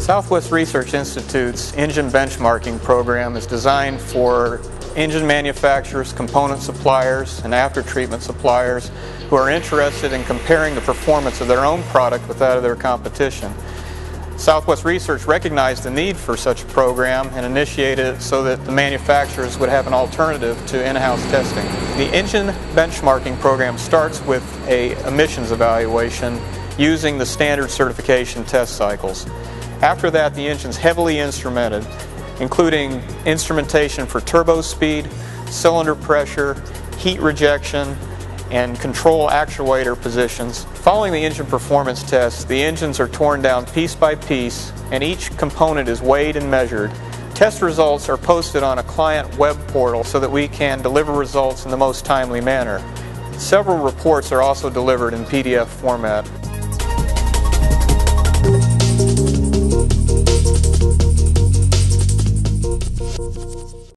Southwest Research Institute's engine benchmarking program is designed for engine manufacturers, component suppliers, and after-treatment suppliers who are interested in comparing the performance of their own product with that of their competition. Southwest Research recognized the need for such a program and initiated it so that the manufacturers would have an alternative to in-house testing. The engine benchmarking program starts with a emissions evaluation using the standard certification test cycles. After that, the engine is heavily instrumented, including instrumentation for turbo speed, cylinder pressure, heat rejection, and control actuator positions. Following the engine performance test, the engines are torn down piece by piece and each component is weighed and measured. Test results are posted on a client web portal so that we can deliver results in the most timely manner. Several reports are also delivered in PDF format.